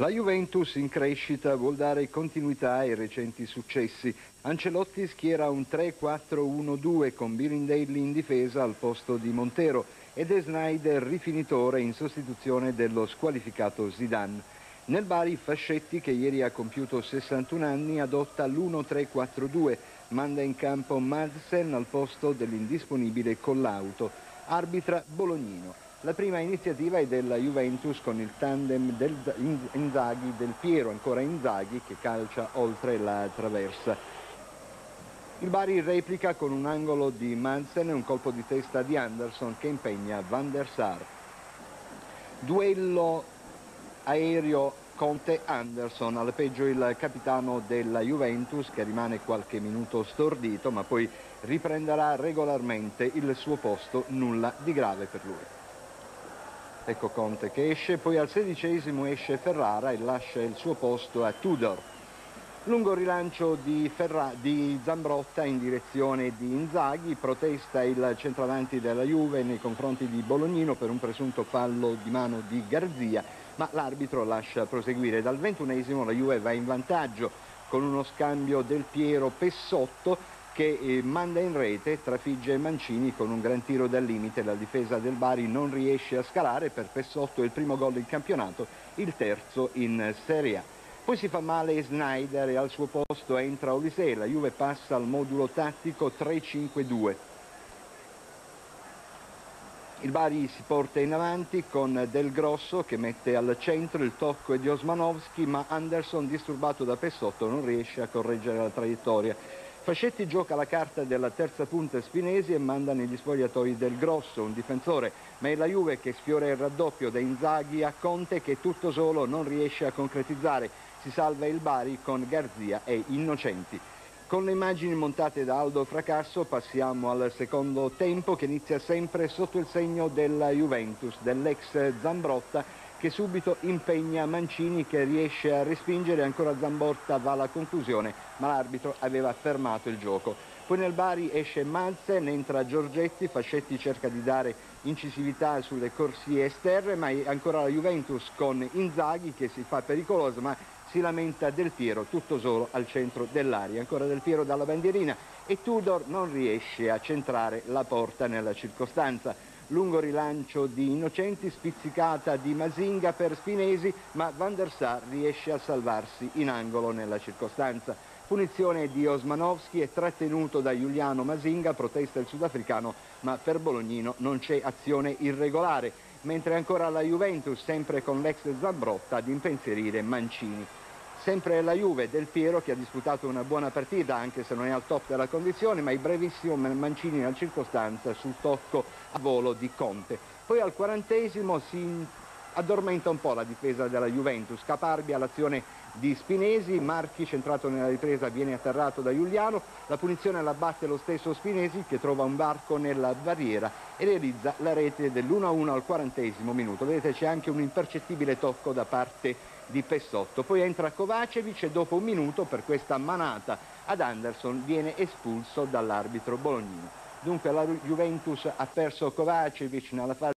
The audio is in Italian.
La Juventus in crescita vuol dare continuità ai recenti successi. Ancelotti schiera un 3-4-1-2 con Birindelli in difesa al posto di Montero ed è Snyder rifinitore in sostituzione dello squalificato Zidane. Nel Bari Fascetti, che ieri ha compiuto 61 anni, adotta l'1-3-4-2, manda in campo Madsen al posto dell'indisponibile Collauto. Arbitra Bolognino. La prima iniziativa è della Juventus con il tandem del Inzaghi del Piero, ancora Inzaghi che calcia oltre la traversa. Il Bari replica con un angolo di Mansen e un colpo di testa di Anderson che impegna Van der Sar. Duello aereo Conte-Anderson, al peggio il capitano della Juventus che rimane qualche minuto stordito ma poi riprenderà regolarmente il suo posto, nulla di grave per lui. Ecco Conte che esce, poi al sedicesimo esce Ferrara e lascia il suo posto a Tudor. Lungo rilancio di, Ferra di Zambrotta in direzione di Inzaghi, protesta il centravanti della Juve nei confronti di Bolognino per un presunto fallo di mano di Garzia, ma l'arbitro lascia proseguire. Dal ventunesimo la Juve va in vantaggio con uno scambio del Piero Pessotto che eh, manda in rete, trafigge Mancini con un gran tiro dal limite, la difesa del Bari non riesce a scalare, per Pessotto il primo gol in campionato, il terzo in Serie A. Poi si fa male Snyder e al suo posto entra Olisei, la Juve passa al modulo tattico 3-5-2. Il Bari si porta in avanti con Del Grosso che mette al centro il tocco di Osmanowski ma Anderson disturbato da Pessotto non riesce a correggere la traiettoria. Fascetti gioca la carta della terza punta Spinesi e manda negli spogliatoi del Grosso, un difensore, ma è la Juve che sfiora il raddoppio da Inzaghi a Conte che tutto solo non riesce a concretizzare. Si salva il Bari con Garzia e Innocenti. Con le immagini montate da Aldo Fracasso passiamo al secondo tempo che inizia sempre sotto il segno della Juventus, dell'ex Zambrotta che subito impegna Mancini che riesce a respingere, ancora Zambotta va alla conclusione, ma l'arbitro aveva fermato il gioco. Poi nel Bari esce Malzen, entra Giorgetti, Fascetti cerca di dare incisività sulle corsie esterne, ma è ancora la Juventus con Inzaghi che si fa pericoloso, ma si lamenta Del Piero tutto solo al centro dell'aria. Ancora Del Piero dalla bandierina e Tudor non riesce a centrare la porta nella circostanza lungo rilancio di Innocenti, spizzicata di Masinga per Spinesi, ma Van der Sar riesce a salvarsi in angolo nella circostanza. Punizione di Osmanowski è trattenuto da Giuliano Masinga, protesta il sudafricano, ma per Bolognino non c'è azione irregolare, mentre ancora la Juventus, sempre con l'ex Zambrotta, ad impensierire Mancini. Sempre la Juve del Piero che ha disputato una buona partita anche se non è al top della condizione ma il brevissimo Mancini nella circostanza sul tocco a volo di Conte. Poi al quarantesimo si addormenta un po' la difesa della Juventus, Caparbia l'azione di Spinesi, Marchi centrato nella ripresa viene atterrato da Giuliano, la punizione la batte lo stesso Spinesi che trova un varco nella barriera e realizza la rete dell'1-1 al quarantesimo minuto. Vedete c'è anche un impercettibile tocco da parte di Pessotto. Poi entra Kovacevic e dopo un minuto per questa manata ad Anderson viene espulso dall'arbitro bolognino. Dunque la Juventus ha perso Kovacevic nella fase